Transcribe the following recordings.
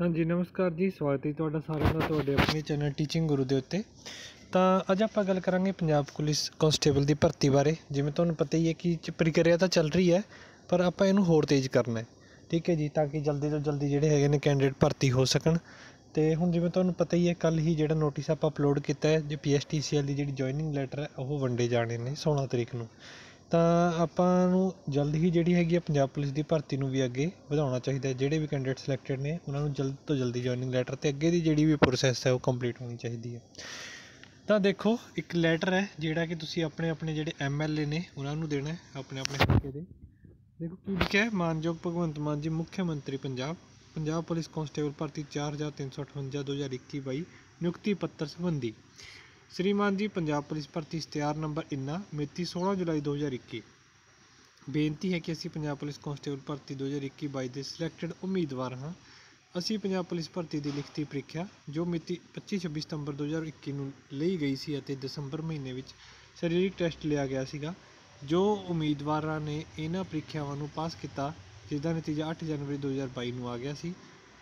ਹਾਂਜੀ, ਨਮਸਕਾਰ ਜੀ, ਸਵਾਗਤ ਹੈ ਤੁਹਾਡਾ ਸਾਰਿਆਂ ਦਾ, ਤੁਹਾਡੇ ਆਪਣੇ ਚੈਨਲ ਟੀਚਿੰਗ ਗੁਰੂ ਦੇ ਉੱਤੇ। ਤਾਂ ਅੱਜ ਆਪਾਂ ਗੱਲ ਕਰਾਂਗੇ ਪੰਜਾਬ ਪੁਲਿਸ ਕਾਂਸਟੇਬਲ ਦੀ ਭਰਤੀ ਬਾਰੇ। ਜਿਵੇਂ ਤੁਹਾਨੂੰ ਪਤਾ ਹੀ ਹੈ ਕਿ ਪ੍ਰਕਿਰਿਆ ਤਾਂ ਚੱਲ ਰਹੀ ਹੈ, ਪਰ ਆਪਾਂ ਇਹਨੂੰ ਹੋਰ ਤੇਜ਼ ਕਰਨਾ ਹੈ। ਠੀਕ ਹੈ ਜੀ, ਤਾਂ ਕਿ ਜਲਦੀ ਤੋਂ ਜਲਦੀ ਜਿਹੜੇ ਹੈਗੇ ਨੇ ਕੈਂਡੀਡੇਟ ਭਰਤੀ ਹੋ ਸਕਣ। ਤੇ ਹੁਣ ਜਿਵੇਂ ਤੁਹਾਨੂੰ ਪਤਾ ਹੀ ਹੈ ਕੱਲ ਹੀ ਜਿਹੜਾ ਨੋਟਿਸ ਆਪਾਂ ਅਪਲੋਡ ਕੀਤਾ ਹੈ, ਜੇ ਪੀਐਸਟੀਸੀਐਲ ਦੀ ਜਿਹੜੀ ਜੁਆਇਨਿੰਗ ਲੈਟਰ ਹੈ, ਉਹ ਵੰਡੇ ਜਾਣੇ ਨੇ 16 ਤਰੀਕ ਨੂੰ। ਤਾਂ ਆਪਾਂ ਨੂੰ ਜਲਦ ਹੀ ਜਿਹੜੀ ਹੈਗੀ ਆ ਪੰਜਾਬ ਪੁਲਿਸ ਦੀ ਭਰਤੀ ਨੂੰ ਵੀ ਅੱਗੇ ਵਧਾਉਣਾ ਚਾਹੀਦਾ ਜਿਹੜੇ ਵੀ ਕੈਂਡੀਡੇਟ ਸਿਲੈਕਟਡ ਨੇ, ਉਹਨਾਂ ਨੂੰ ਜਲਦ ਤੋਂ ਜਲਦੀ ਜੁਆਇਨਿੰਗ ਲੈਟਰ ਤੇ ਅੱਗੇ ਦੀ ਜਿਹੜੀ ਵੀ ਪ੍ਰੋਸੈਸ ਹੈ, ਉਹ ਕੰਪਲੀਟ ਹੋਣੀ ਚਾਹੀਦੀ ਹੈ। ਤਾਂ ਦੇਖੋ, ਇੱਕ ਲੈਟਰ ਹੈ ਜਿਹੜਾ ਕਿ ਤੁਸੀਂ ਆਪਣੇ ਆਪਣੇ ਜਿਹੜੇ ਐਮਐਲਏ ਨੇ, ਉਹਨਾਂ ਨੂੰ ਦੇਣਾ ਹੈ ਆਪਣੇ ਆਪਣੇ ਹਲਕੇ ਦੇ। ਦੇਖੋ ਕੀ ਲਿਖਿਆ ਹੈ, ਮਾਨਯੋਗ ਭਗਵੰਤ ਮਾਨ ਜੀ, ਮੁੱਖ ਮੰਤਰੀ ਪੰਜਾਬ। ਪੰਜਾਬ ਪੁਲਿਸ ਕਾਂਸਟੇਬਲ ਭਰਤੀ 4358 2021 ਬਾਈ, ਨਿਯੁਕਤੀ ਪੱਤਰ ਸੰਬੰਧੀ। ਸ਼੍ਰੀਮਾਨ ਜੀ, ਪੰਜਾਬ ਪੁਲਿਸ ਭਰਤੀ ਇਸ਼ਤਿਹਾਰ ਨੰਬਰ ਇੰਨਾ, ਮਿਤੀ 16 ਜੁਲਾਈ 2021 ਬੇਨਤੀ ਹੈ ਕਿ ਅਸੀਂ ਪੰਜਾਬ ਪੁਲਿਸ ਕਾਂਸਟੇਬਲ ਭਰਤੀ 2021-22 ਦੇ ਸਿਲੈਕਟਡ ਉਮੀਦਵਾਰ ਹਾਂ। ਅਸੀਂ ਪੰਜਾਬ ਪੁਲਿਸ ਭਰਤੀ ਦੀ ਲਿਖਤੀ ਪ੍ਰੀਖਿਆ, ਜੋ ਮਿਤੀ 25-26 ਸਤੰਬਰ 2021 ਨੂੰ ਲਈ ਗਈ ਸੀ ਅਤੇ ਦਸੰਬਰ ਮਹੀਨੇ ਵਿੱਚ ਸਰੀਰਕ ਟੈਸਟ ਲਿਆ ਗਿਆ ਸੀਗਾ, ਜੋ ਉਮੀਦਵਾਰਾਂ ਨੇ ਇਹਨਾਂ ਪ੍ਰੀਖਿਆਵਾਂ ਨੂੰ ਪਾਸ ਕੀਤਾ ਜਿਸ ਦਾ ਨਤੀਜਾ 8 ਜਨਵਰੀ 2022 ਨੂੰ ਆ ਗਿਆ ਸੀ।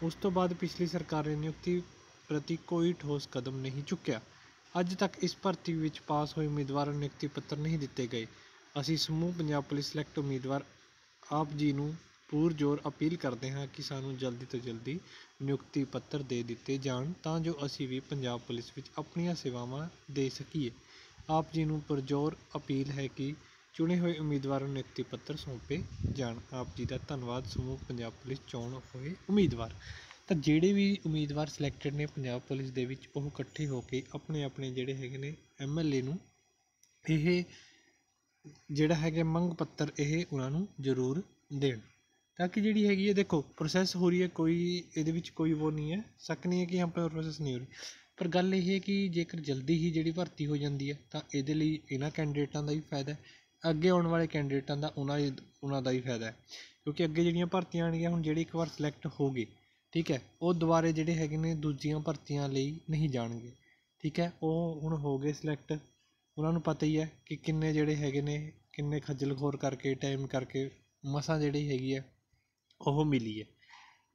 ਉਸ ਤੋਂ ਬਾਅਦ ਪਿਛਲੀ ਸਰਕਾਰ ਨੇ ਨਿਯੁਕਤੀ ਪ੍ਰਤੀ ਕੋਈ ਠੋਸ ਕਦਮ ਨਹੀਂ ਚੁੱਕਿਆ। ਅੱਜ ਤੱਕ ਇਸ ਭਰਤੀ ਵਿੱਚ ਪਾਸ ਹੋਏ ਉਮੀਦਵਾਰਾਂ ਨੂੰ ਨਿਯੁਕਤੀ ਪੱਤਰ ਨਹੀਂ ਦਿੱਤੇ ਗਏ। ਅਸੀਂ ਸਮੂਹ ਪੰਜਾਬ ਪੁਲਿਸ ਸਿਲੈਕਟ ਉਮੀਦਵਾਰ ਆਪ ਜੀ ਨੂੰ ਪੁਰਜ਼ੋਰ ਅਪੀਲ ਕਰਦੇ ਹਾਂ ਕਿ ਸਾਨੂੰ ਜਲਦੀ ਤੋਂ ਜਲਦੀ ਨਿਯੁਕਤੀ ਪੱਤਰ ਦੇ ਦਿੱਤੇ ਜਾਣ ਤਾਂ ਜੋ ਅਸੀਂ ਵੀ ਪੰਜਾਬ ਪੁਲਿਸ ਵਿੱਚ ਆਪਣੀਆਂ ਸੇਵਾਵਾਂ ਦੇ ਸਕੀਏ। ਆਪ ਜੀ ਨੂੰ ਪੁਰਜ਼ੋਰ ਅਪੀਲ ਹੈ ਕਿ ਚੁਣੇ ਹੋਏ ਉਮੀਦਵਾਰਾਂ ਨੂੰ ਨਿਯੁਕਤੀ ਪੱਤਰ ਸੌਂਪੇ ਜਾਣ। ਆਪ ਜੀ ਦਾ ਧੰਨਵਾਦ। ਸਮੂਹ ਪੰਜਾਬ ਪੁਲਿਸ ਚੋਣ ਹੋਏ ਉਮੀਦਵਾਰ। ਤਾਂ ਜਿਹੜੇ ਵੀ ਉਮੀਦਵਾਰ ਸਿਲੈਕਟਡ ਨੇ ਪੰਜਾਬ ਪੁਲਿਸ ਦੇ ਵਿੱਚ, ਉਹ ਇਕੱਠੇ ਹੋ ਕੇ ਆਪਣੇ ਆਪਣੇ ਜਿਹੜੇ ਹੈਗੇ ਨੇ ਐਮਐਲਏ ਨੂੰ, ਇਹ ਜਿਹੜਾ ਹੈਗਾ ਮੰਗ ਪੱਤਰ, ਇਹ ਉਹਨਾਂ ਨੂੰ ਜ਼ਰੂਰ ਦੇਣ। ਤਾਂ ਕਿ ਜਿਹੜੀ ਹੈਗੀ ਹੈ, ਦੇਖੋ ਪ੍ਰੋਸੈਸ ਹੋ ਰਹੀ ਹੈ, ਕੋਈ ਇਹਦੇ ਵਿੱਚ ਕੋਈ ਉਹ ਨਹੀਂ ਹੈ, ਸ਼ੱਕ ਨਹੀਂ ਹੈ ਕਿ ਆਪਾਂ ਪ੍ਰੋਸੈਸ ਨਹੀਂ ਹੋ ਰਹੀ। ਪਰ ਗੱਲ ਇਹ ਹੈ ਕਿ ਜੇਕਰ ਜਲਦੀ ਹੀ ਜਿਹੜੀ ਭਰਤੀ ਹੋ ਜਾਂਦੀ ਹੈ, ਤਾਂ ਇਹਦੇ ਲਈ ਇਹਨਾਂ ਕੈਂਡੀਡੇਟਾਂ ਦਾ ਵੀ ਫਾਇਦਾ ਹੈ। ਅੱਗੇ ਆਉਣ ਵਾਲੇ ਕੈਂਡੀਡੇਟਾਂ ਦਾ ਉਹਨਾਂ ਉਹਨਾਂ ਦਾ ਵੀ ਫਾਇਦਾ ਹੈ। ਕਿਉਂਕਿ ਅੱਗੇ ਜਿਹੜੀਆਂ ਭਰਤੀਆਂ ਆਉਣਗੀਆਂ, ਹੁਣ ਜਿਹੜੇ ਇੱਕ ਵਾਰ ਸਿਲੈਕਟ ਹੋ ਗਏ ਠੀਕ ਹੈ, ਉਹ ਦੁਬਾਰੇ ਜਿਹੜੇ ਹੈਗੇ ਨੇ ਦੂਜੀਆਂ ਭਰਤੀਆਂ ਲਈ ਨਹੀਂ ਜਾਣਗੇ। ਠੀਕ ਹੈ, ਉਹ ਹੁਣ ਹੋ ਗਏ ਸਿਲੈਕਟ ਉਹਨਾਂ ਨੂੰ ਪਤਾ ਹੀ ਹੈ ਕਿ ਕਿੰਨੇ ਜਿਹੜੇ ਹੈਗੇ ਨੇ, ਕਿੰਨੇ ਖੱਜਲ ਖੋਰ ਕਰਕੇ ਟਾਈਮ ਕਰਕੇ ਮਸਾਂ ਜਿਹੜੀ ਹੈਗੀ ਹੈ, ਉਹ ਮਿਲੀ ਹੈ।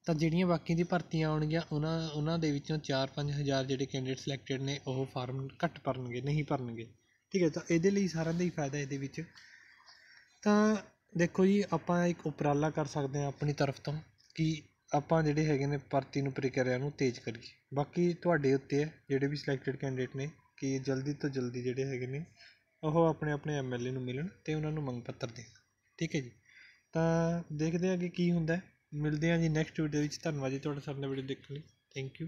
ਤਾਂ ਜਿਹੜੀਆਂ ਬਾਕੀ ਦੀ ਭਰਤੀਆਂ ਆਉਣਗੀਆਂ, ਉਹਨਾਂ ਉਹਨਾਂ ਦੇ ਵਿੱਚੋਂ 4-5 ਹਜ਼ਾਰ ਜਿਹੜੇ ਕੈਂਡੀਡੇਟ ਸਿਲੈਕਟਡ ਨੇ, ਉਹ ਫਾਰਮ ਘੱਟ ਭਰਨਗੇ, ਨਹੀਂ ਭਰਨਗੇ। ਠੀਕ ਹੈ, ਤਾਂ ਇਹਦੇ ਲਈ ਸਾਰਿਆਂ ਦਾ ਹੀ ਫਾਇਦਾ ਇਹਦੇ ਵਿੱਚ। ਤਾਂ ਦੇਖੋ ਜੀ, ਆਪਾਂ ਇੱਕ ਉਪਰਾਲਾ ਕਰ ਸਕਦੇ ਹਾਂ ਆਪਣੀ ਤਰਫ ਤੋਂ ਕਿ ਆਪਾਂ ਜਿਹੜੇ ਹੈਗੇ ਨੇ ਭਰਤੀ ਨੂੰ ਪ੍ਰਕਿਰਿਆ ਨੂੰ ਤੇਜ਼ ਕਰੀਏ ਬਾਕੀ ਤੁਹਾਡੇ ਉੱਤੇ ਹੈ, ਜਿਹੜੇ ਵੀ ਸਿਲੈਕਟਡ ਕੈਂਡੀਡੇਟ ਨੇ, ਕਿ ਜਲਦੀ ਤੋਂ ਜਲਦੀ ਜਿਹੜੇ ਹੈਗੇ ਨੇ, ਉਹ ਆਪਣੇ ਆਪਣੇ ਐਮਐਲਏ ਨੂੰ ਮਿਲਣ ਅਤੇ ਉਹਨਾਂ ਨੂੰ ਮੰਗ ਪੱਤਰ ਦੇਣ। ਠੀਕ ਹੈ ਜੀ? ਤਾਂ ਦੇਖਦੇ ਹਾਂ ਕਿ ਕੀ ਹੁੰਦਾ ਮਿਲਦੇ ਹਾਂ ਜੀ ਨੈਕਸਟ ਵੀਡੀਓ ਵਿੱਚ। ਧੰਨਵਾਦ ਜੀ ਤੁਹਾਡਾ ਸਾਰਿਆਂ ਸਾਡਾ ਵੀਡੀਓ ਦੇਖਣ ਲਈ। Thank you